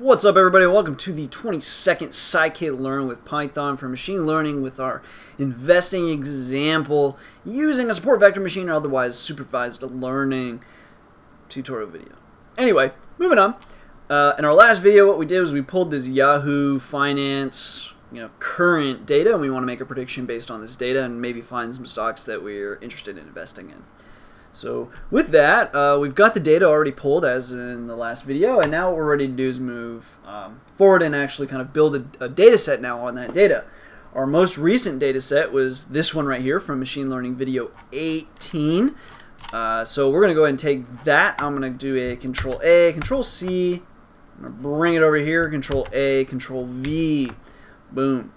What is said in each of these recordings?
What's up everybody? Welcome to the 22nd Scikit-learn with Python for machine learning with our investing example using a support vector machine or otherwise supervised learning tutorial video. Anyway, moving on. Uh, in our last video what we did was we pulled this Yahoo Finance you know, current data and we want to make a prediction based on this data and maybe find some stocks that we're interested in investing in. So with that, uh, we've got the data already pulled as in the last video, and now what we're ready to do is move um, forward and actually kind of build a, a, data set now on that data. Our most recent data set was this one right here from Machine Learning Video 18. Uh, so we're going to go ahead and take that. I'm going to do a Control A, Control C. I'm going to bring it over here, Control A, Control V. Boom.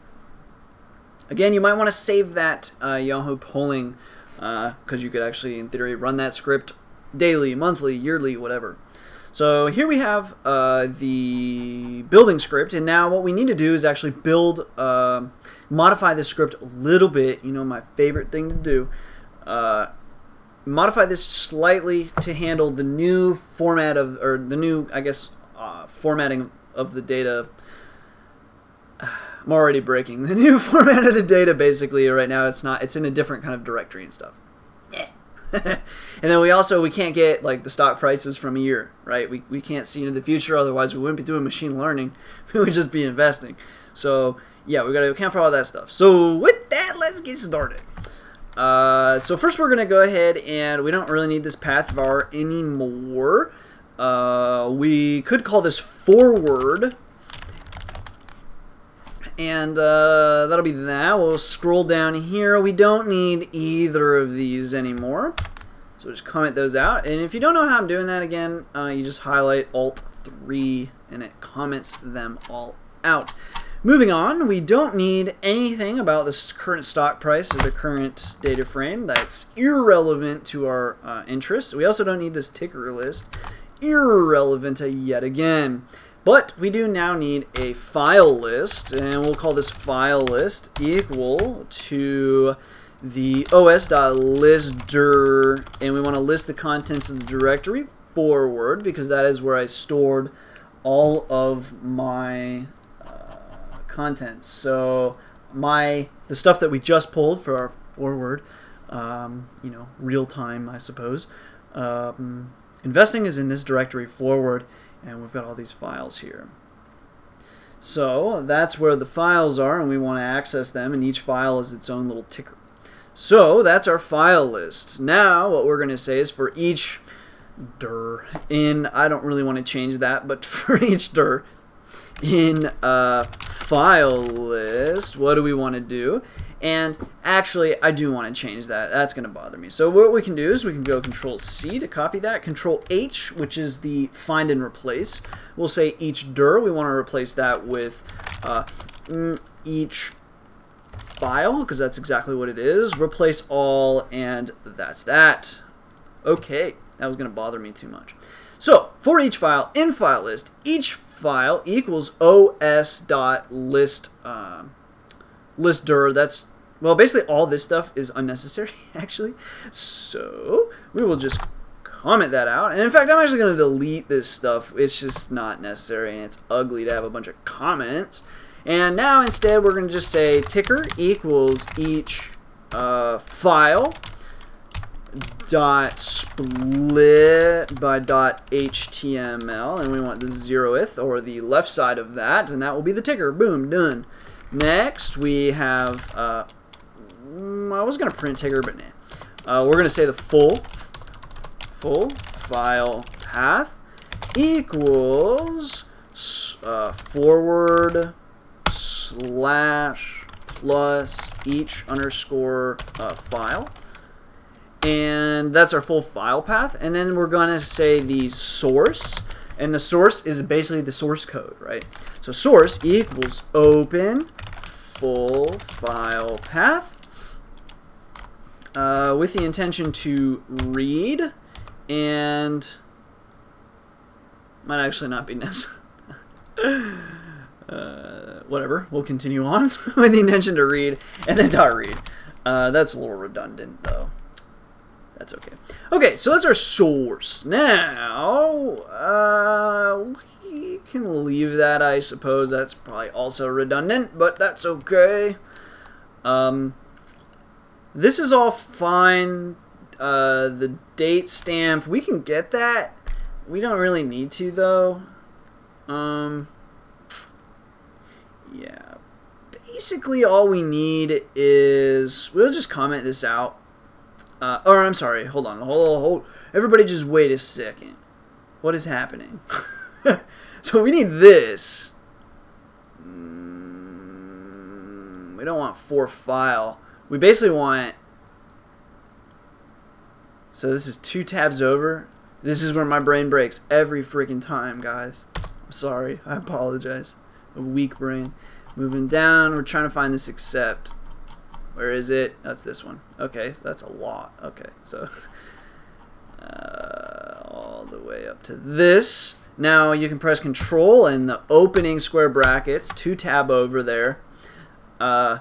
Again, you might want to save that uh, Yahoo polling because uh, you could actually, in theory, run that script daily, monthly, yearly, whatever. So here we have uh, the building script, and now what we need to do is actually build, uh, modify this script a little bit. You know, my favorite thing to do. Uh, modify this slightly to handle the new format of, or the new, I guess, uh, formatting of the data. I'm already breaking the new format of the data basically right now. It's not. It's in a different kind of directory and stuff. and then we also we can't get like the stock prices from a year, right? We we can't see into the future. Otherwise, we wouldn't be doing machine learning. We would just be investing. So yeah, we got to account for all that stuff. So with that, let's get started. Uh, so first, we're gonna go ahead and we don't really need this path var anymore. Uh, we could call this forward and uh, that'll be that. We'll scroll down here. We don't need either of these anymore. So just comment those out. And if you don't know how I'm doing that again, uh, you just highlight Alt 3 and it comments them all out. Moving on, we don't need anything about this current stock price or the current data frame. That's irrelevant to our uh, interests. We also don't need this ticker list. Irrelevant yet again. But we do now need a file list, and we'll call this file list equal to the os.listdir, and we want to list the contents of the directory forward because that is where I stored all of my uh, contents. So my the stuff that we just pulled for our forward, um, you know, real time, I suppose. Um, investing is in this directory forward and we've got all these files here. So that's where the files are and we want to access them and each file is its own little ticker. So that's our file list. Now what we're going to say is for each dir in, I don't really want to change that, but for each dir in a file list, what do we want to do? And actually, I do want to change that. That's going to bother me. So what we can do is we can go Control C to copy that. Control H, which is the find and replace. We'll say each dir. We want to replace that with uh, mm, each file, because that's exactly what it is. Replace all, and that's that. Okay, that was going to bother me too much. So, for each file in file list, each file equals os.list uh, list dir. That's well, basically all this stuff is unnecessary, actually. So we will just comment that out. And in fact, I'm actually going to delete this stuff. It's just not necessary, and it's ugly to have a bunch of comments. And now instead, we're going to just say ticker equals each uh, file dot split by dot html and we want the zeroth or the left side of that and that will be the ticker boom done next we have uh, Mm, I was going to print ticker, but nah. Uh, we're going to say the full, full file path equals uh, forward slash plus each underscore uh, file. And that's our full file path. And then we're going to say the source. And the source is basically the source code, right? So source equals open full file path uh, with the intention to read and might actually not be necessary. uh, whatever, we'll continue on with the intention to read and then dot read. Uh, that's a little redundant though. That's okay. Okay, so that's our source. Now, uh, we can leave that, I suppose. That's probably also redundant, but that's okay. Um, this is all fine. Uh, the date stamp, we can get that. We don't really need to, though. Um, yeah. Basically, all we need is... We'll just comment this out. Uh, or, I'm sorry. Hold on. Hold, hold. Everybody just wait a second. What is happening? so we need this. Mm, we don't want four file. We basically want... So this is two tabs over. This is where my brain breaks every freaking time, guys. I'm sorry. I apologize. A weak brain. Moving down, we're trying to find this except. Where is it? That's this one. Okay, so that's a lot. Okay, so uh, all the way up to this. Now you can press Control and the opening square brackets, two tab over there. Uh,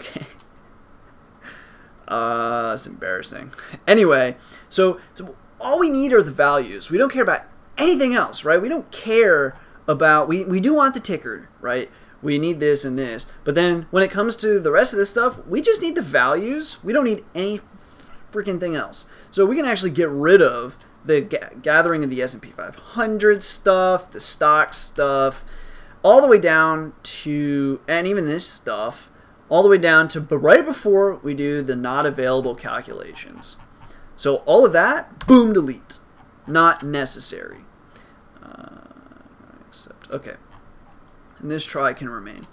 okay. Uh, that's embarrassing. Anyway, so, so all we need are the values. We don't care about anything else, right? We don't care about we, we do want the ticker, right? We need this and this. But then when it comes to the rest of this stuff, we just need the values. We don't need any freaking thing else. So we can actually get rid of the ga gathering of the S&P 500 stuff, the stock stuff, all the way down to, and even this stuff, all the way down to right before we do the not available calculations. So all of that, boom, delete. Not necessary. Uh, except, okay. And this try can remain.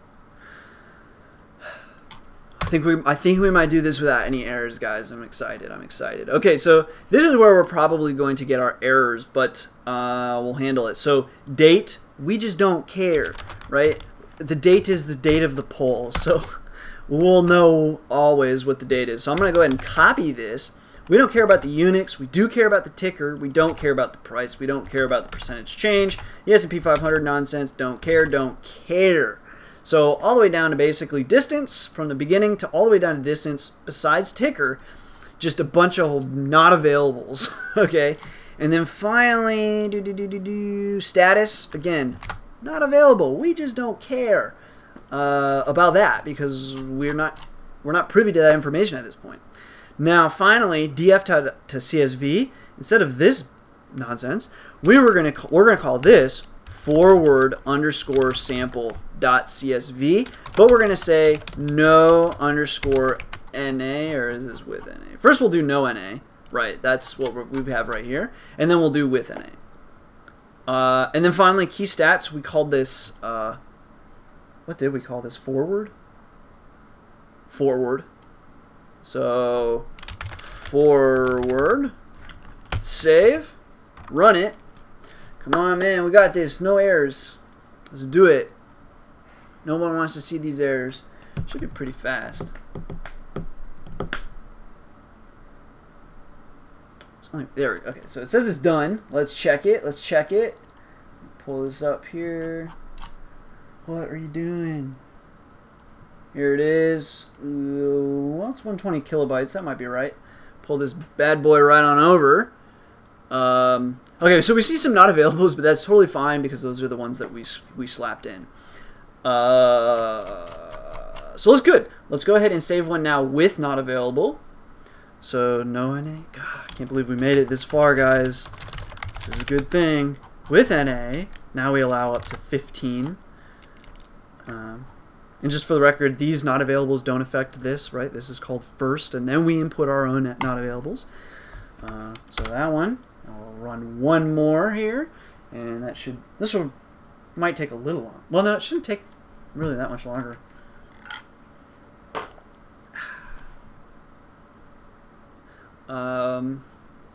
I think we I think we might do this without any errors, guys. I'm excited. I'm excited. Okay, so this is where we're probably going to get our errors, but uh, we'll handle it. So date, we just don't care, right? The date is the date of the poll, so we'll know always what the date is. So I'm going to go ahead and copy this. We don't care about the Unix. We do care about the ticker. We don't care about the price. We don't care about the percentage change. The S&P 500 nonsense. Don't care. Don't care. So all the way down to basically distance from the beginning to all the way down to distance besides ticker, just a bunch of not availables. okay, and then finally do do do do do status again, not available. We just don't care uh, about that because we're not we're not privy to that information at this point. Now finally df to, to CSV instead of this nonsense, we were gonna we're gonna call this forward underscore sample dot CSV, but we're going to say no underscore NA, or is this with NA? First we'll do no NA, right, that's what we have right here, and then we'll do with NA. Uh, and then finally key stats, we called this, uh, what did we call this, forward? Forward. So, forward, save, run it, Come on, man. We got this. No errors. Let's do it. No one wants to see these errors. Should be pretty fast. It's Only, there we go. Okay, so it says it's done. Let's check it. Let's check it. Pull this up here. What are you doing? Here it is. it's 120 kilobytes. That might be right. Pull this bad boy right on over. Um, okay, so we see some not availables, but that's totally fine because those are the ones that we, we slapped in. Uh, so that's good. Let's go ahead and save one now with not available. So no NA. God, I can't believe we made it this far, guys. This is a good thing. With NA, now we allow up to 15. Um, and just for the record, these not availables don't affect this, right? This is called first, and then we input our own not availables. Uh, so that one I'll run one more here, and that should, this one might take a little long. Well, no, it shouldn't take really that much longer. Um,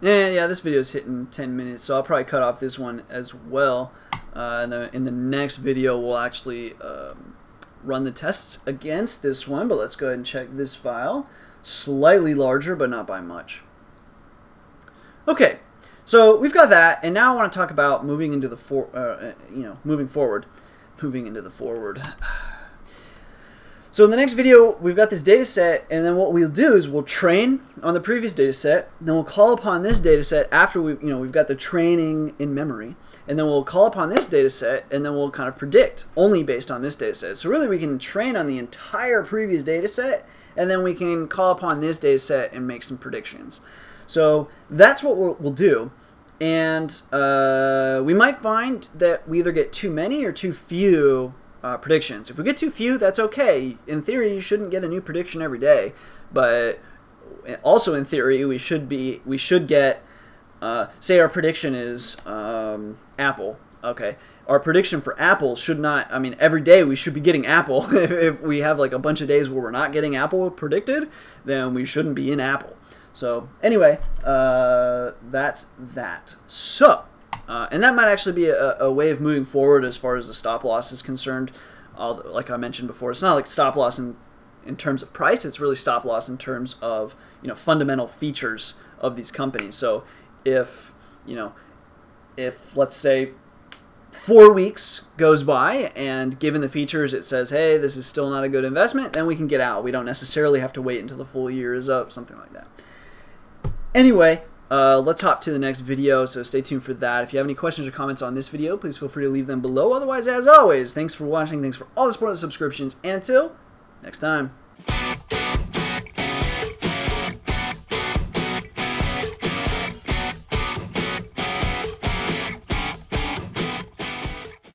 and yeah, this video is hitting 10 minutes, so I'll probably cut off this one as well. Uh, in, the, in the next video, we'll actually um, run the tests against this one, but let's go ahead and check this file. Slightly larger, but not by much. Okay, so we've got that, and now I want to talk about moving into the for, uh, you know, moving forward, moving into the forward. So in the next video, we've got this data set, and then what we'll do is we'll train on the previous data set, then we'll call upon this data set after we, you know, we've got the training in memory, and then we'll call upon this data set, and then we'll kind of predict only based on this data set. So really we can train on the entire previous data set, and then we can call upon this data set and make some predictions. So that's what we'll, we'll do. And uh, we might find that we either get too many or too few uh, predictions. If we get too few, that's okay. In theory, you shouldn't get a new prediction every day, but also in theory, we should be we should get. Uh, say our prediction is um, Apple. Okay, our prediction for Apple should not. I mean, every day we should be getting Apple. if, we have like a bunch of days where we're not getting Apple predicted, then we shouldn't be in Apple. So anyway, uh, that's that. So. Uh, and that might actually be a, a, way of moving forward as far as the stop loss is concerned. Uh, like I mentioned before, it's not like stop loss in, in terms of price, it's really stop loss in terms of you know fundamental features of these companies. So if you know if let's say four weeks goes by and given the features it says hey this is still not a good investment then we can get out we don't necessarily have to wait until the full year is up something like that anyway uh, let's hop to the next video, so stay tuned for that. If you have any questions or comments on this video, please feel free to leave them below. Otherwise, as always, thanks for watching, thanks for all the support and subscriptions, and until next time.